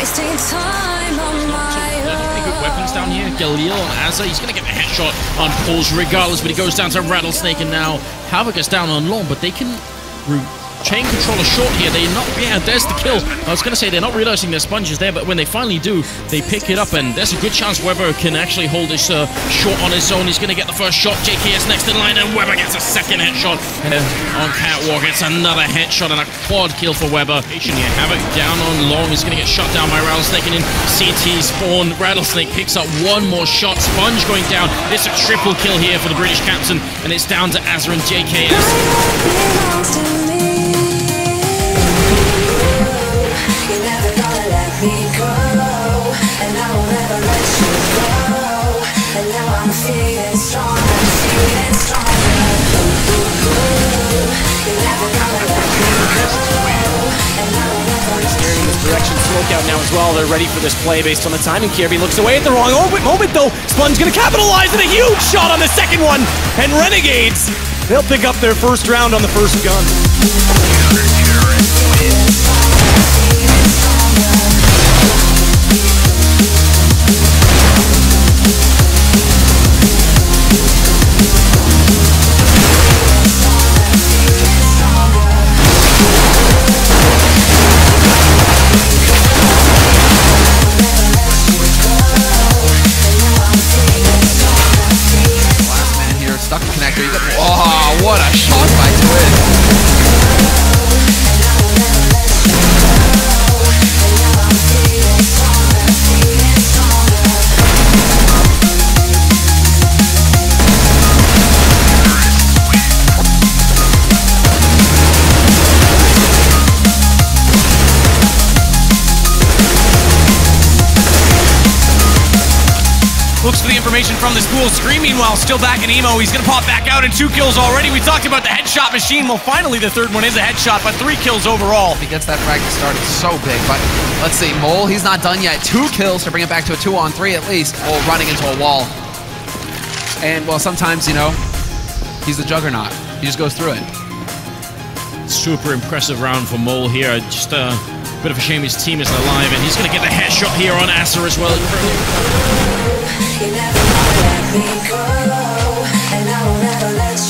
wasting time on my Pretty good weapons down here. Galil on Azza. He's going to get the headshot on Pulse regardless, but he goes down to Rattlesnake, and now Havoc is down on Long, but they can chain controller short here. They're not, yeah, there's the kill. I was to say they're not realizing their sponges there, but when they finally do, they pick it up, and there's a good chance Weber can actually hold this uh, short on his own. He's to get the first shot. JKS next in line, and Weber gets a second headshot. And on Catwalk, it's another headshot and a quad kill for Weber. Here, Havoc down on long. He's to get shot down by Rattlesnake, and in CT spawn, Rattlesnake picks up one more shot. SPUNJ going down. It's a triple kill here for the British captain, and it's down to Azza and JKS. Never gonna now direction, smoke out now as well. They're ready for this play based on the timing. Kirby looks away at the wrong moment, moment though. SPUNJ gonna capitalize and a huge shot on the second one. And Renegades, they'll pick up their first round on the first gun. Looks for the information from this pool. Screaming while still back in emo. He's gonna pop back out and two kills already. We talked about the headshot machine. Well, finally the third one is a headshot, but three kills overall. He gets that frag to start, it's so big. But let's see, Mole, he's not done yet. Two kills to bring it back to a two on three at least. Mole running into a wall. And, well, sometimes, you know, he's the juggernaut. He just goes through it. Super impressive round for Mole here. Just a bit of a shame his team isn't alive, and he's going to get the headshot here on Asa as well. You're never let me go, and I will never let you